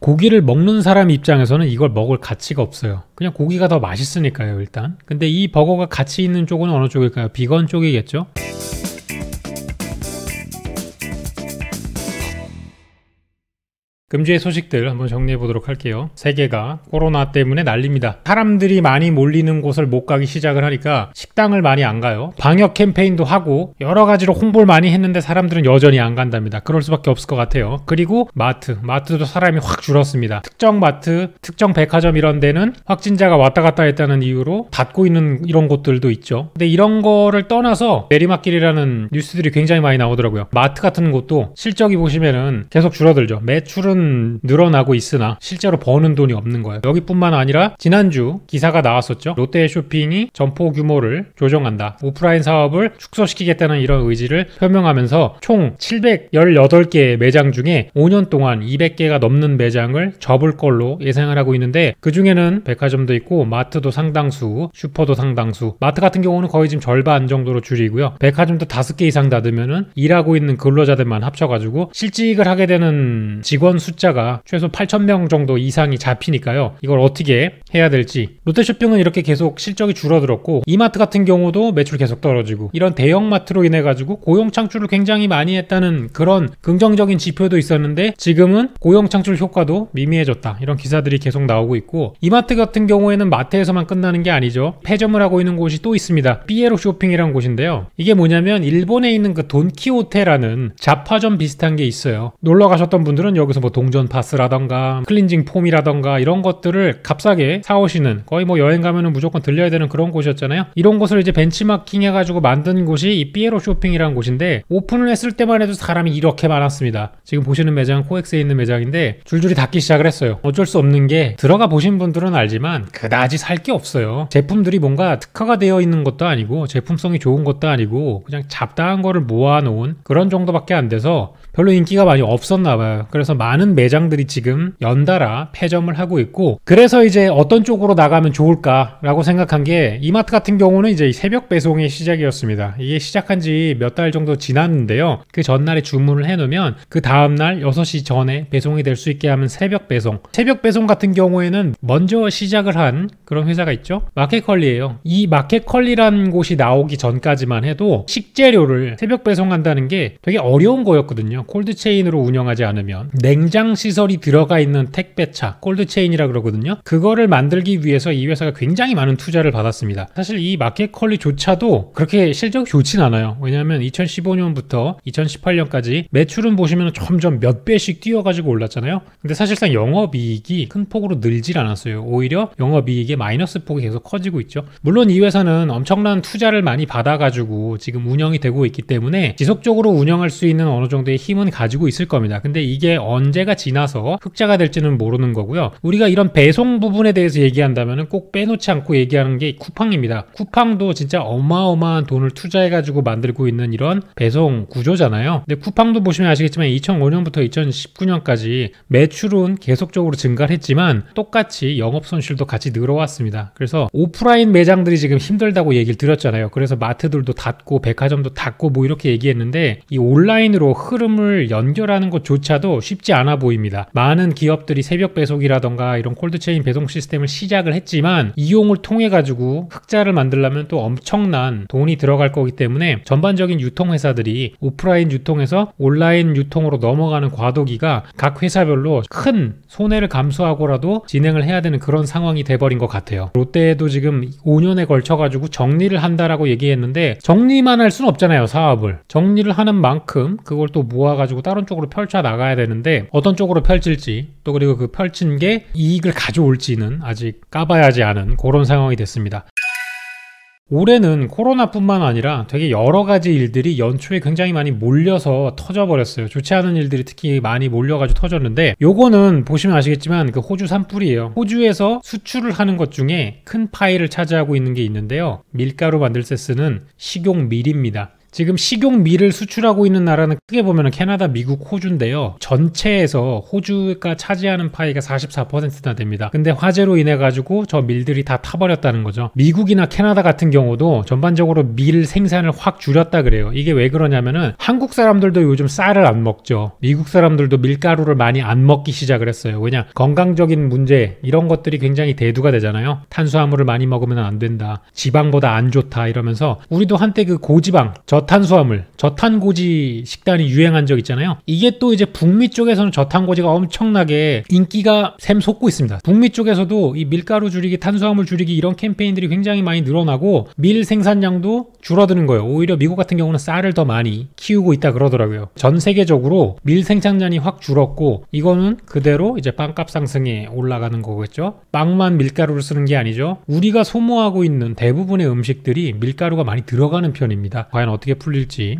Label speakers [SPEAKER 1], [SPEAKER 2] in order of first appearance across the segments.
[SPEAKER 1] 고기를 먹는 사람 입장에서는 이걸 먹을 가치가 없어요. 그냥 고기가 더 맛있으니까요, 일단. 근데 이 버거가 가치 있는 쪽은 어느 쪽일까요? 비건 쪽이겠죠? 금주의 소식들 한번 정리해 보도록 할게요. 세계가 코로나 때문에 난립니다. 사람들이 많이 몰리는 곳을 못 가기 시작을 하니까 식당을 많이 안 가요. 방역 캠페인도 하고 여러 가지로 홍보를 많이 했는데 사람들은 여전히 안 간답니다. 그럴 수밖에 없을 것 같아요. 그리고 마트, 마트도 사람이 확 줄었습니다. 특정 마트, 특정 백화점 이런 데는 확진자가 왔다 갔다 했다는 이유로 닫고 있는 이런 곳들도 있죠. 근데 이런 거를 떠나서 내리막길이라는 뉴스들이 굉장히 많이 나오더라고요. 마트 같은 곳도 실적이 보시면은 계속 줄어들죠. 매출은 매출은 늘어나고 있으나 실제로 버는 돈이 없는 거예요. 여기뿐만 아니라 지난주 기사가 나왔었죠. 롯데 쇼핑이 점포 규모를 조정한다. 오프라인 사업을 축소시키겠다는 이런 의지를 표명하면서 총 718개의 매장 중에 5년 동안 200개가 넘는 매장을 접을 걸로 예상을 하고 있는데 그 중에는 백화점도 있고 마트도 상당수, 슈퍼도 상당수. 마트 같은 경우는 거의 지금 절반 정도로 줄이고요. 백화점도 5개 이상 닫으면은 일하고 있는 근로자들만 합쳐가지고 실직을 하게 되는 직원 수 숫자가 최소 8,000명 정도 이상이 잡히니까요. 이걸 어떻게 해야 될지. 롯데쇼핑은 이렇게 계속 실적이 줄어들었고 이마트 같은 경우도 매출 계속 떨어지고 이런 대형마트로 인해 가지고 고용 창출을 굉장히 많이 했다는 그런 긍정적인 지표도 있었는데 지금은 고용 창출 효과도 미미해졌다. 이런 기사들이 계속 나오고 있고 이마트 같은 경우에는 마트에서만 끝나는 게 아니죠. 폐점을 하고 있는 곳이 또 있습니다. 삐에로 쇼핑이라는 곳인데요. 이게 뭐냐면 일본에 있는 그 돈키호테라는 잡화점 비슷한 게 있어요. 놀러 가셨던 분들은 여기서 뭐 동전 파스라던가 클렌징 폼이라던가 이런 것들을 값싸게 사오시는 거의 뭐 여행 가면은 무조건 들려야 되는 그런 곳이었잖아요. 이런 곳을 이제 벤치마킹 해가지고 만든 곳이 이 삐에로 쇼핑이라는 곳인데 오픈을 했을 때만 해도 사람이 이렇게 많았습니다. 지금 보시는 매장 코엑스에 있는 매장인데 줄줄이 닫기 시작을 했어요. 어쩔 수 없는 게 들어가 보신 분들은 알지만 그다지 살 게 없어요. 제품들이 뭔가 특화가 되어 있는 것도 아니고 제품성이 좋은 것도 아니고 그냥 잡다한 거를 모아놓은 그런 정도밖에 안 돼서 별로 인기가 많이 없었나 봐요. 그래서 많은 매장들이 지금 연달아 폐점을 하고 있고 그래서 이제 어떤 쪽으로 나가면 좋을까라고 생각한 게 이마트 같은 경우는 이제 새벽 배송의 시작이었습니다. 이게 시작한 지 몇 달 정도 지났는데요. 그 전날에 주문을 해 놓으면 그 다음 날 6시 전에 배송이 될 수 있게 하면 새벽 배송. 새벽 배송 같은 경우에는 먼저 시작을 한 그런 회사가 있죠. 마켓컬리예요. 이 마켓컬리라는 곳이 나오기 전까지만 해도 식재료를 새벽 배송한다는 게 되게 어려운 거였거든요. 콜드체인으로 운영하지 않으면 냉장 시설이 들어가 있는 택배차 콜드체인이라 그러거든요. 그거를 만들기 위해서 이 회사가 굉장히 많은 투자를 받았습니다. 사실 이 마켓컬리조차도 그렇게 실적이 좋진 않아요. 왜냐하면 2015년부터 2018년까지 매출은 보시면 점점 몇 배씩 뛰어가지고 올랐잖아요. 근데 사실상 영업이익이 큰 폭으로 늘질 않았어요. 오히려 영업이익의 마이너스 폭이 계속 커지고 있죠. 물론 이 회사는 엄청난 투자를 많이 받아가지고 지금 운영이 되고 있기 때문에 지속적으로 운영할 수 있는 어느 정도의 힘 힘은 가지고 있을 겁니다. 근데 이게 언제가 지나서 흑자가 될지는 모르는 거고요. 우리가 이런 배송 부분에 대해서 얘기한다면 꼭 빼놓지 않고 얘기하는 게 쿠팡입니다. 쿠팡도 진짜 어마어마한 돈을 투자해가지고 만들고 있는 이런 배송 구조잖아요. 근데 쿠팡도 보시면 아시겠지만 2005년부터 2019년까지 매출은 계속적으로 증가를 했지만 똑같이 영업 손실도 같이 늘어왔습니다. 그래서 오프라인 매장들이 지금 힘들다고 얘기를 드렸잖아요. 그래서 마트들도 닫고 백화점도 닫고 뭐 이렇게 얘기했는데 이 온라인으로 흐름 을 물품을 연결하는 것조차도 쉽지 않아 보입니다. 많은 기업들이 새벽 배송이라던가 이런 콜드체인 배송 시스템을 시작을 했지만 이용을 통해 가지고 흑자를 만들려면 또 엄청난 돈이 들어갈 거기 때문에 전반적인 유통 회사들이 오프라인 유통에서 온라인 유통으로 넘어가는 과도기가 각 회사별로 큰 손해를 감수하고라도 진행을 해야 되는 그런 상황이 돼버린 것 같아요. 롯데도 지금 5년에 걸쳐 가지고 정리를 한다라고 얘기했는데 정리만 할 수는 없잖아요 사업을 정리를 하는 만큼 그걸 또 모아 모아가지고 다른 쪽으로 펼쳐 나가야 되는데 어떤 쪽으로 펼칠지 또 그리고 그 펼친 게 이익을 가져올지는 아직 까봐야지 않은 그런 상황이 됐습니다. 올해는 코로나뿐만 아니라 되게 여러 가지 일들이 연초에 굉장히 많이 몰려서 터져버렸어요. 좋지 않은 일들이 특히 많이 몰려가지고 터졌는데 요거는 보시면 아시겠지만 그 호주 산불이에요. 호주에서 수출을 하는 것 중에 큰 파일을 차지하고 있는 게 있는데요. 밀가루 만들 때 쓰는 식용 밀입니다. 지금 식용밀을 수출하고 있는 나라는 크게 보면 캐나다, 미국, 호주인데요. 전체에서 호주가 차지하는 파이가 44%나 됩니다. 근데 화재로 인해 가지고 저 밀들이 다 타버렸다는 거죠. 미국이나 캐나다 같은 경우도 전반적으로 밀 생산을 확 줄였다 그래요. 이게 왜 그러냐면은 한국 사람들도 요즘 쌀을 안 먹죠. 미국 사람들도 밀가루를 많이 안 먹기 시작을 했어요. 왜냐 건강적인 문제 이런 것들이 굉장히 대두가 되잖아요. 탄수화물을 많이 먹으면 안 된다. 지방보다 안 좋다 이러면서 우리도 한때 그 고지방, 저탄수화물, 저탄고지 식단이 유행한 적 있잖아요. 이게 또 이제 북미 쪽에서는 저탄고지가 엄청나게 인기가 샘솟고 있습니다. 북미 쪽에서도 이 밀가루 줄이기, 탄수화물 줄이기 이런 캠페인들이 굉장히 많이 늘어나고 밀 생산량도 줄어드는 거예요. 오히려 미국 같은 경우는 쌀을 더 많이 키우고 있다 그러더라고요. 전 세계적으로 밀 생산량이 확 줄었고 이거는 그대로 이제 빵값 상승에 올라가는 거겠죠. 빵만 밀가루를 쓰는 게 아니죠. 우리가 소모하고 있는 대부분의 음식들이 밀가루가 많이 들어가는 편입니다. 과연 어떻게 풀릴지.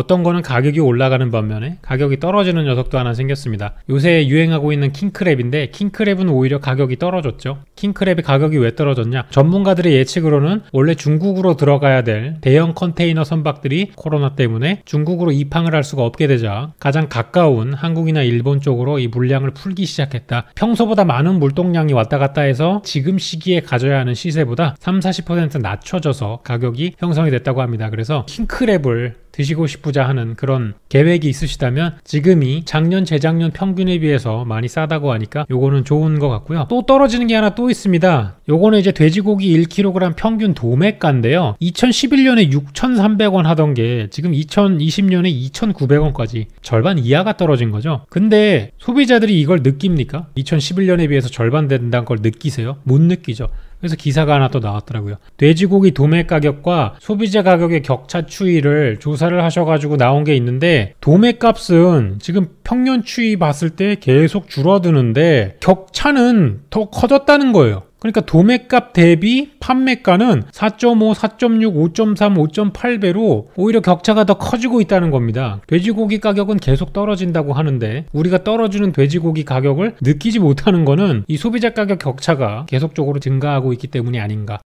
[SPEAKER 1] 어떤 거는 가격이 올라가는 반면에 가격이 떨어지는 녀석도 하나 생겼습니다. 요새 유행하고 있는 킹크랩인데 킹크랩은 오히려 가격이 떨어졌죠. 킹크랩의 가격이 왜 떨어졌냐? 전문가들의 예측으로는 원래 중국으로 들어가야 될 대형 컨테이너 선박들이 코로나 때문에 중국으로 입항을 할 수가 없게 되자 가장 가까운 한국이나 일본 쪽으로 이 물량을 풀기 시작했다. 평소보다 많은 물동량이 왔다 갔다 해서 지금 시기에 가져야 하는 시세보다 3, 40% 낮춰져서 가격이 형성이 됐다고 합니다. 그래서 킹크랩을 드시고 싶고자 하는 그런 계획이 있으시다면 지금이 작년 재작년 평균에 비해서 많이 싸다고 하니까 요거는 좋은 것 같고요. 또 떨어지는 게 하나 또 있습니다. 요거는 이제 돼지고기 1kg 평균 도매가인데요. 2011년에 6,300원 하던 게 지금 2020년에 2,900원까지 절반 이하가 떨어진 거죠. 근데 소비자들이 이걸 느낍니까? 2011년에 비해서 절반 된다는 걸 느끼세요? 못 느끼죠. 그래서 기사가 하나 또 나왔더라고요. 돼지고기 도매 가격과 소비자 가격의 격차 추이를 조사를 하셔가지고 나온 게 있는데 도매 값은 지금 평년 추이 봤을 때 계속 줄어드는데 격차는 더 커졌다는 거예요. 그러니까 도매값 대비 판매가는 4.5, 4.6, 5.3, 5.8배로 오히려 격차가 더 커지고 있다는 겁니다. 돼지고기 가격은 계속 떨어진다고 하는데 우리가 떨어지는 돼지고기 가격을 느끼지 못하는 거는 이 소비자 가격 격차가 계속적으로 증가하고 있기 때문이 아닌가.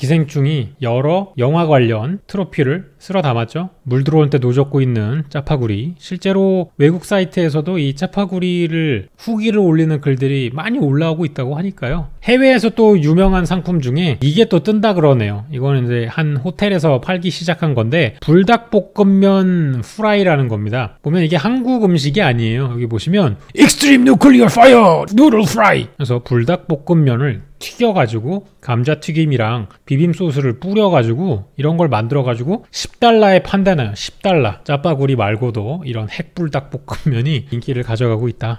[SPEAKER 1] 기생충이 여러 영화 관련 트로피를 쓸어 담았죠. 물 들어올 때 노젓고 있는 짜파구리. 실제로 외국 사이트에서도 이 짜파구리를 후기를 올리는 글들이 많이 올라오고 있다고 하니까요. 해외에서 또 유명한 상품 중에 이게 또 뜬다 그러네요. 이거는 이제 한 호텔에서 팔기 시작한 건데 불닭볶음면 프라이라는 겁니다. 보면 이게 한국 음식이 아니에요. 여기 보시면 fire noodle fry. 그래서 불닭볶음면을 튀겨가지고 감자튀김이랑 비빔 소스를 뿌려가지고 이런 걸 만들어가지고 10달러에 판다나요. 10달러. 짜파구리 말고도 이런 핵불닭볶음면이 인기를 가져가고 있다.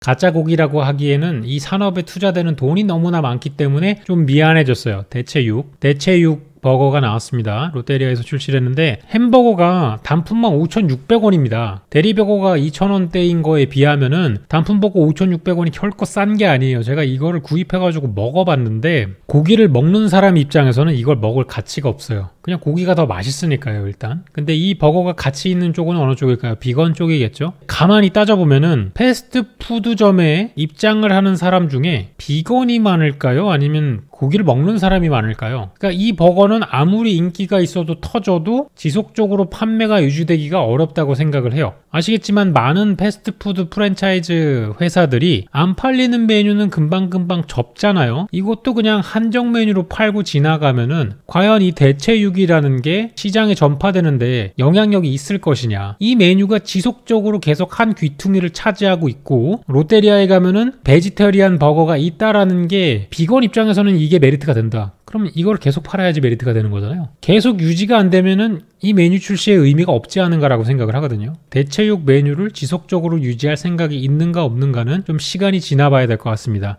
[SPEAKER 1] 가짜 고기라고 하기에는 이 산업에 투자되는 돈이 너무나 많기 때문에 좀 미안해졌어요. 대체육. 대체육 버거가 나왔습니다. 롯데리아에서 출시를 했는데 햄버거가 단품만 5,600원입니다. 대리버거가 2,000원대인 거에 비하면은 단품버거 5,600원이 결코 싼 게 아니에요. 제가 이거를 구입해가지고 먹어봤는데 고기를 먹는 사람 입장에서는 이걸 먹을 가치가 없어요. 그냥 고기가 더 맛있으니까요, 일단. 근데 이 버거가 가치 있는 쪽은 어느 쪽일까요? 비건 쪽이겠죠? 가만히 따져보면은 패스트푸드점에 입장을 하는 사람 중에 비건이 많을까요? 아니면 고기를 먹는 사람이 많을까요? 그러니까 이 버거는 아무리 인기가 있어도 터져도 지속적으로 판매가 유지되기가 어렵다고 생각을 해요. 아시겠지만 많은 패스트푸드 프랜차이즈 회사들이 안 팔리는 메뉴는 금방금방 접잖아요. 이것도 그냥 한정 메뉴로 팔고 지나가면은 과연 이 대체육이라는 게 시장에 전파되는데 영향력이 있을 것이냐. 이 메뉴가 지속적으로 계속 한 귀퉁이를 차지하고 있고 롯데리아에 가면은 vegetarian 버거가 있다라는 게 비건 입장에서는 이게 메리트가 된다. 그럼 이걸 계속 팔아야지 메리트가 되는 거잖아요. 계속 유지가 안 되면은 이 메뉴 출시의 의미가 없지 않은가라고 생각을 하거든요. 대체육 메뉴를 지속적으로 유지할 생각이 있는가 없는가는 좀 시간이 지나봐야 될 것 같습니다.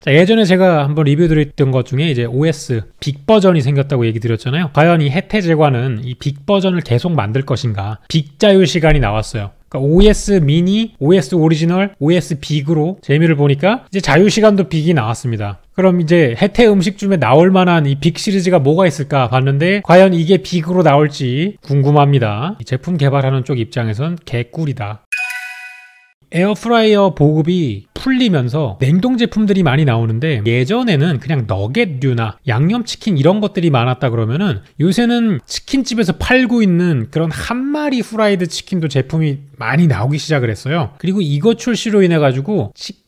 [SPEAKER 1] 자, 예전에 제가 한번 리뷰 드렸던 것 중에 이제 오예스 big 버전이 생겼다고 얘기 드렸잖아요. 과연 이 해태 제과는 이 big 버전을 계속 만들 것인가? 빅 자유 시간이 나왔어요. 그러니까 오예스 미니, 오예스 오리지널, 오예스 빅으로 재미를 보니까 이제 자유 시간도 big이 나왔습니다. 그럼 이제 해태 음식 중에 나올 만한 이 big 시리즈가 뭐가 있을까 봤는데 과연 이게 big으로 나올지 궁금합니다. 제품 개발하는 쪽 입장에선 개꿀이다. 에어프라이어 보급이 풀리면서 냉동 제품들이 많이 나오는데 예전에는 그냥 너겟류나 양념치킨 이런 것들이 많았다 그러면은 요새는 치킨집에서 팔고 있는 그런 한 마리 후라이드 치킨도 제품이 많이 나오기 시작을 했어요. 그리고 이거 출시로 인해 가지고 치킨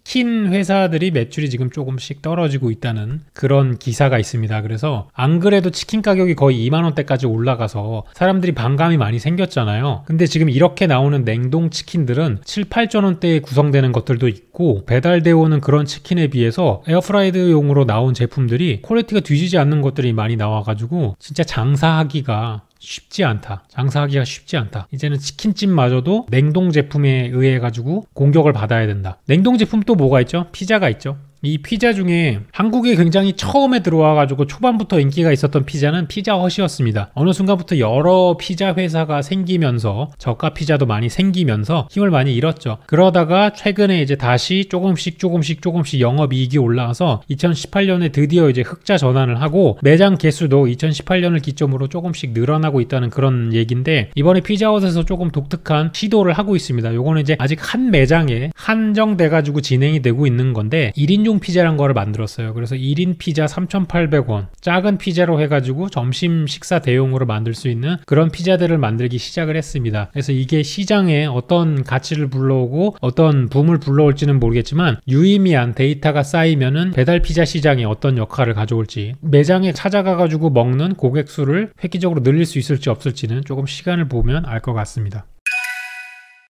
[SPEAKER 1] 회사들이 매출이 지금 조금씩 떨어지고 있다는 그런 기사가 있습니다. 그래서 안 그래도 치킨 가격이 거의 2만 원대까지 올라가서 사람들이 반감이 많이 생겼잖아요. 근데 지금 이렇게 나오는 냉동 치킨들은 7, 8천 원대에 구성되는 것들도 있고 배달되어 오는 그런 치킨에 비해서 에어프라이어용으로 나온 제품들이 quality가 뒤지지 않는 것들이 많이 나와가지고 진짜 장사하기가 쉽지 않다. 장사하기가 쉽지 않다. 이제는 치킨집마저도 냉동 제품에 의해 가지고 공격을 받아야 된다. 냉동 제품 또 뭐가 있죠? 피자가 있죠. 이 피자 중에 한국에 굉장히 처음에 들어와가지고 초반부터 인기가 있었던 피자는 피자 헛이었습니다. 어느 순간부터 여러 피자 회사가 생기면서 저가 피자도 많이 생기면서 힘을 많이 잃었죠. 그러다가 최근에 이제 다시 조금씩 조금씩 조금씩 영업이익이 올라와서 2018년에 드디어 이제 흑자 전환을 하고 매장 개수도 2018년을 기점으로 조금씩 늘어나고 있다는 그런 얘기인데 이번에 피자헛에서 조금 독특한 시도를 하고 있습니다. 요거는 이제 아직 한 매장에 한정돼가지고 진행이 되고 있는 건데 1인 용 피자란 거를 만들었어요. 그래서 1인 피자 3,800원, 작은 피자로 해가지고 점심 식사 대용으로 만들 수 있는 그런 피자들을 만들기 시작을 했습니다. 그래서 이게 시장에 어떤 가치를 불러오고 어떤 붐을 불러올지는 모르겠지만 유의미한 데이터가 쌓이면은 배달 피자 시장에 어떤 역할을 가져올지 매장에 찾아가가지고 먹는 고객 수를 획기적으로 늘릴 수 있을지 없을지는 조금 시간을 보면 알 것 같습니다.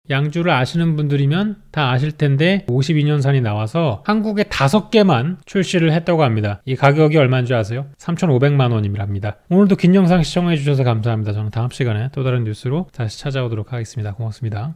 [SPEAKER 1] 양주를 아시는 분들이면 다 아실 텐데 52년산이 나와서 한국에 다섯 개만 출시를 했다고 합니다. 이 가격이 얼마인 줄 아세요? 3,500만 원입니다. 오늘도 긴 영상 시청해 주셔서 감사합니다. 저는 다음 시간에 또 다른 뉴스로 다시 찾아오도록 하겠습니다. 고맙습니다.